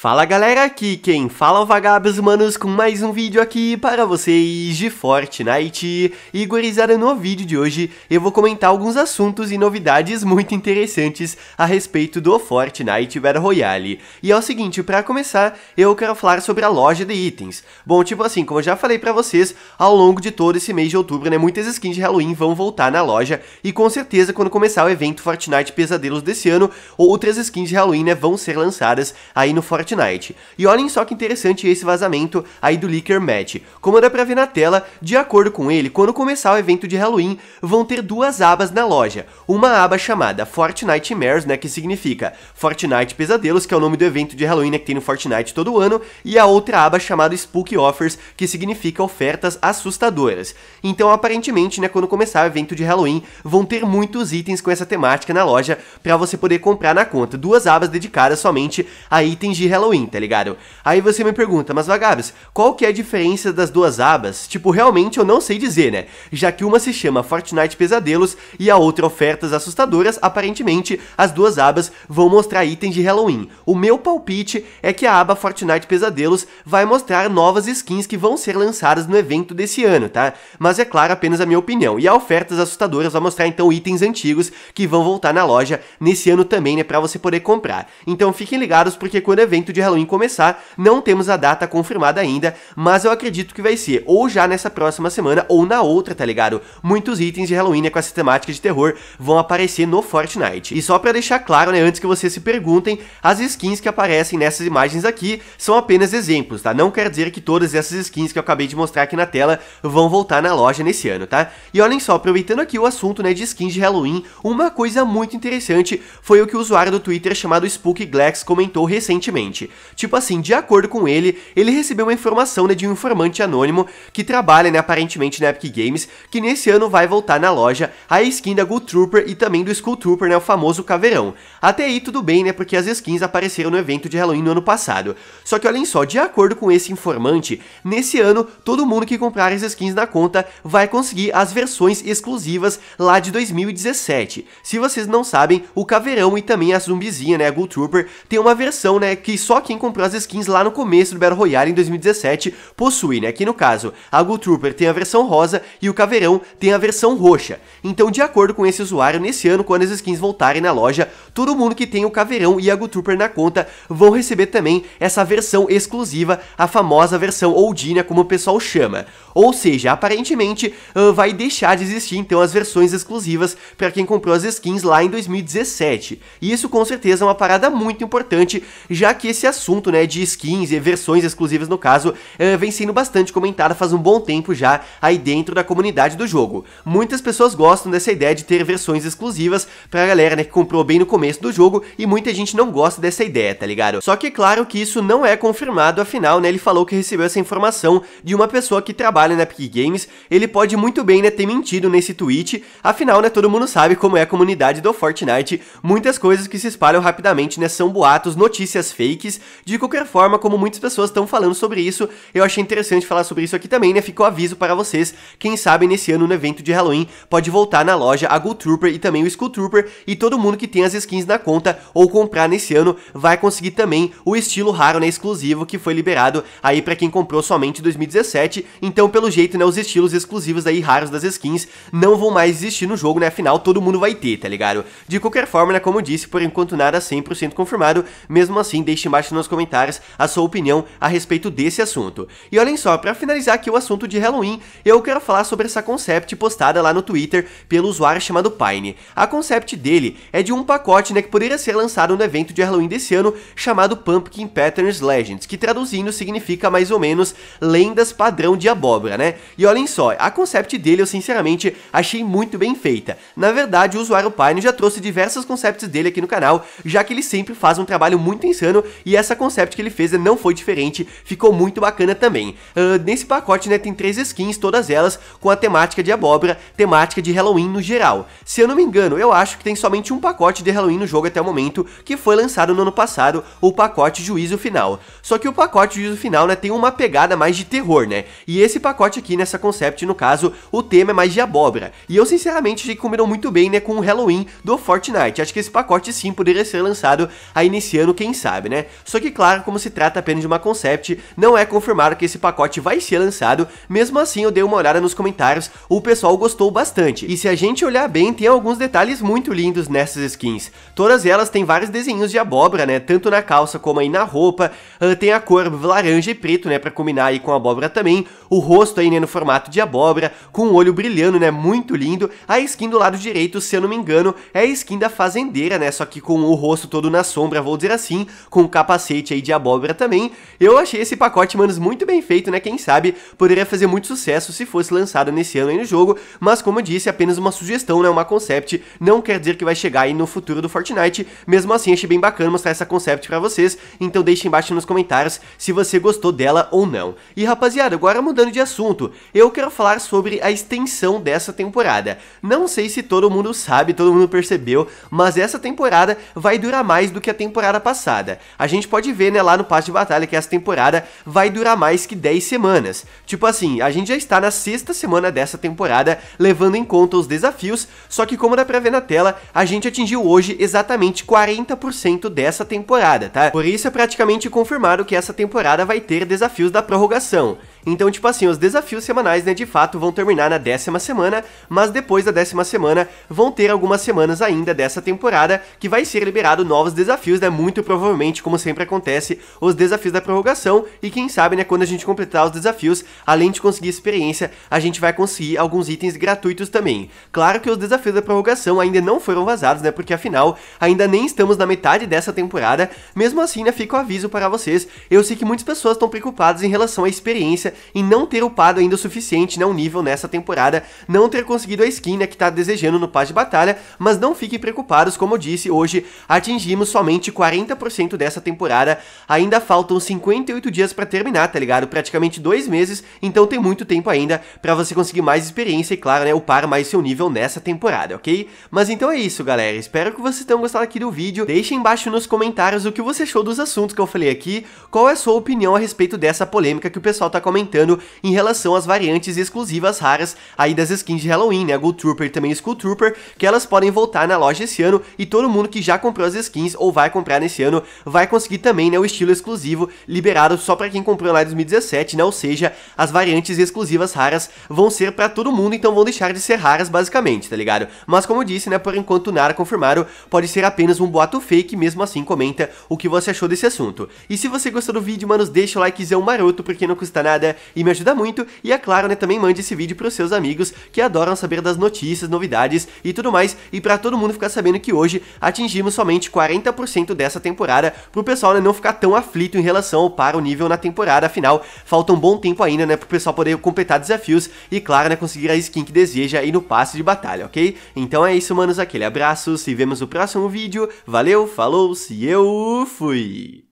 Fala galera, aqui quem fala é o Vagabos Manos com mais um vídeo aqui para vocês de Fortnite. E gurizada, no vídeo de hoje eu vou comentar alguns assuntos e novidades muito interessantes a respeito do Fortnite Battle Royale. E é o seguinte, para começar eu quero falar sobre a loja de itens. Bom, tipo assim, como eu já falei para vocês, ao longo de todo esse mês de outubro, né, muitas skins de Halloween vão voltar na loja. E com certeza quando começar o evento Fortnite Pesadelos desse ano, outras skins de Halloween né, vão ser lançadas aí no Fortnite Fortnite. E olhem só que interessante esse vazamento aí do Leaker Match. Como dá pra ver na tela, de acordo com ele, quando começar o evento de Halloween, vão ter duas abas na loja. Uma aba chamada Fortnite Mares, né, que significa Fortnite Pesadelos, que é o nome do evento de Halloween né, que tem no Fortnite todo ano, e a outra aba chamada Spooky Offers, que significa ofertas assustadoras. Então, aparentemente, né, quando começar o evento de Halloween, vão ter muitos itens com essa temática na loja para você poder comprar na conta. Duas abas dedicadas somente a itens de Halloween Halloween, tá ligado? Aí você me pergunta, mas Vagabs, qual que é a diferença das duas abas? Tipo, realmente eu não sei dizer, né? Já que uma se chama Fortnite Pesadelos e a outra Ofertas Assustadoras, aparentemente as duas abas vão mostrar itens de Halloween. O meu palpite é que a aba Fortnite Pesadelos vai mostrar novas skins que vão ser lançadas no evento desse ano, tá? Mas é claro, apenas a minha opinião. E a Ofertas Assustadoras vai mostrar então itens antigos que vão voltar na loja nesse ano também, né? Pra você poder comprar. Então fiquem ligados porque quando o evento evento de Halloween começar. Não temos a data confirmada ainda, mas eu acredito que vai ser ou já nessa próxima semana ou na outra, tá ligado? Muitos itens de Halloween né, com essa temática de terror vão aparecer no Fortnite. E só para deixar claro, né, antes que vocês se perguntem, as skins que aparecem nessas imagens aqui são apenas exemplos, tá? Não quer dizer que todas essas skins que eu acabei de mostrar aqui na tela vão voltar na loja nesse ano, tá? E olhem só, aproveitando aqui o assunto, né, de skins de Halloween, uma coisa muito interessante foi o que o usuário do Twitter chamado Spooky Glex comentou recentemente tipo assim, de acordo com ele, ele recebeu uma informação né, de um informante anônimo que trabalha, né, aparentemente na Epic Games, que nesse ano vai voltar na loja a skin da Good Trooper e também do Skull Trooper, né, o famoso caveirão. Até aí tudo bem, né, porque as skins apareceram no evento de Halloween no ano passado. Só que olhem só, de acordo com esse informante, nesse ano todo mundo que comprar as skins na conta vai conseguir as versões exclusivas lá de 2017. Se vocês não sabem, o caveirão e também a zumbizinha, né, a Good Trooper, tem uma versão, né, que só quem comprou as skins lá no começo do Battle Royale em 2017 possui, né? Aqui no caso, a Ghoul Trooper tem a versão rosa e o Caveirão tem a versão roxa. Então, de acordo com esse usuário, nesse ano, quando as skins voltarem na loja, todo mundo que tem o Caveirão e a Ghoul Trooper na conta vão receber também essa versão exclusiva, a famosa versão Oldina, como o pessoal chama. Ou seja, aparentemente uh, vai deixar de existir então as versões exclusivas para quem comprou as skins lá em 2017. E isso com certeza é uma parada muito importante, já que esse esse assunto, né, de skins e versões exclusivas no caso, uh, vem sendo bastante comentada faz um bom tempo já aí dentro da comunidade do jogo. Muitas pessoas gostam dessa ideia de ter versões exclusivas pra galera, né, que comprou bem no começo do jogo e muita gente não gosta dessa ideia, tá ligado? Só que claro que isso não é confirmado, afinal, né, ele falou que recebeu essa informação de uma pessoa que trabalha na Epic Games, ele pode muito bem, né, ter mentido nesse tweet, afinal, né, todo mundo sabe como é a comunidade do Fortnite, muitas coisas que se espalham rapidamente, né, são boatos, notícias fakes, de qualquer forma, como muitas pessoas estão falando sobre isso, eu achei interessante falar sobre isso aqui também, né? Ficou aviso para vocês, quem sabe nesse ano no evento de Halloween pode voltar na loja a Ghoul Trooper e também o Skull Trooper e todo mundo que tem as skins na conta ou comprar nesse ano vai conseguir também o estilo raro, né, exclusivo que foi liberado aí para quem comprou somente em 2017. Então, pelo jeito, né, os estilos exclusivos aí raros das skins não vão mais existir no jogo, né? Afinal, todo mundo vai ter, tá ligado? De qualquer forma, né, como eu disse, por enquanto nada 100% confirmado. Mesmo assim, deixe embaixo nos comentários a sua opinião a respeito desse assunto. E olhem só, para finalizar aqui o assunto de Halloween, eu quero falar sobre essa concept postada lá no Twitter pelo usuário chamado Pine. A concept dele é de um pacote né, que poderia ser lançado no evento de Halloween desse ano chamado Pumpkin Patterns Legends, que traduzindo significa mais ou menos lendas padrão de abóbora, né? E olhem só, a concept dele eu sinceramente achei muito bem feita. Na verdade, o usuário Pine já trouxe diversas concepts dele aqui no canal, já que ele sempre faz um trabalho muito insano e essa concept que ele fez não foi diferente, ficou muito bacana também. Uh, nesse pacote, né, tem três skins, todas elas com a temática de abóbora, temática de Halloween no geral. Se eu não me engano, eu acho que tem somente um pacote de Halloween no jogo até o momento, que foi lançado no ano passado, o pacote Juízo Final. Só que o pacote Juízo Final, né, tem uma pegada mais de terror, né? E esse pacote aqui, nessa concept, no caso, o tema é mais de abóbora. E eu, sinceramente, achei que combinou muito bem, né, com o Halloween do Fortnite. Acho que esse pacote, sim, poderia ser lançado aí nesse ano, quem sabe, né? Só que claro, como se trata apenas de uma concept, não é confirmado que esse pacote vai ser lançado, mesmo assim eu dei uma olhada nos comentários, o pessoal gostou bastante. E se a gente olhar bem, tem alguns detalhes muito lindos nessas skins. Todas elas têm vários desenhos de abóbora, né, tanto na calça como aí na roupa, uh, tem a cor laranja e preto, né, pra combinar aí com a abóbora também, o rosto aí, né, no formato de abóbora, com o olho brilhando, né, muito lindo. A skin do lado direito, se eu não me engano, é a skin da fazendeira, né, só que com o rosto todo na sombra, vou dizer assim, com capacete aí de abóbora também. Eu achei esse pacote, manos, muito bem feito, né, quem sabe poderia fazer muito sucesso se fosse lançado nesse ano aí no jogo, mas como eu disse, apenas uma sugestão, né, uma concept, não quer dizer que vai chegar aí no futuro do Fortnite, mesmo assim achei bem bacana mostrar essa concept pra vocês, então deixe embaixo nos comentários se você gostou dela ou não. E rapaziada, agora mudando de assunto, eu quero falar sobre a extensão dessa temporada. Não sei se todo mundo sabe, todo mundo percebeu, mas essa temporada vai durar mais do que a temporada passada. A gente pode ver, né, lá no passe de batalha que essa temporada vai durar mais que 10 semanas. Tipo assim, a gente já está na sexta semana dessa temporada, levando em conta os desafios, só que como dá pra ver na tela, a gente atingiu hoje exatamente 40% dessa temporada, tá? Por isso é praticamente confirmado que essa temporada vai ter desafios da prorrogação. Então, tipo assim, os desafios semanais, né, de fato vão terminar na décima semana, mas depois da décima semana vão ter algumas semanas ainda dessa temporada que vai ser liberado novos desafios, né, muito provavelmente, como sempre acontece, os desafios da prorrogação e quem sabe, né, quando a gente completar os desafios, além de conseguir experiência, a gente vai conseguir alguns itens gratuitos também. Claro que os desafios da prorrogação ainda não foram vazados, né, porque afinal, ainda nem estamos na metade dessa temporada, mesmo assim, né, fica o aviso para vocês, eu sei que muitas pessoas estão preocupadas em relação à experiência em não ter upado ainda o suficiente, né, um nível nessa temporada, não ter conseguido a skin, né, que tá desejando no passe de batalha, mas não fiquem preocupados, como eu disse, hoje atingimos somente 40% dessa temporada, ainda faltam 58 dias para terminar, tá ligado? Praticamente dois meses, então tem muito tempo ainda para você conseguir mais experiência e, claro, né, upar mais seu nível nessa temporada, ok? Mas então é isso, galera, espero que vocês tenham gostado aqui do vídeo, deixe embaixo nos comentários o que você achou dos assuntos que eu falei aqui, qual é a sua opinião a respeito dessa polêmica que o pessoal tá comentando comentando em relação às variantes exclusivas raras aí das skins de Halloween, né? Gold Trooper e também Skull Trooper, que elas podem voltar na loja esse ano e todo mundo que já comprou as skins ou vai comprar nesse ano vai conseguir também, né, o estilo exclusivo liberado só para quem comprou lá em 2017, né? Ou seja, as variantes exclusivas raras vão ser para todo mundo, então vão deixar de ser raras basicamente, tá ligado? Mas como eu disse, né, por enquanto nada confirmado, pode ser apenas um boato fake, mesmo assim comenta o que você achou desse assunto. E se você gostou do vídeo, manos, deixa o likezão maroto, porque não custa nada e me ajuda muito. E é claro, né, também mande esse vídeo pros seus amigos que adoram saber das notícias, novidades e tudo mais. E para todo mundo ficar sabendo que hoje atingimos somente 40% dessa temporada, pro pessoal né, não ficar tão aflito em relação para o nível na temporada. Afinal, falta um bom tempo ainda, né, pro pessoal poder completar desafios e, claro, né, conseguir a skin que deseja aí no passe de batalha, ok? Então é isso, manos, aquele abraço, se vemos no próximo vídeo. Valeu, falou, se eu fui!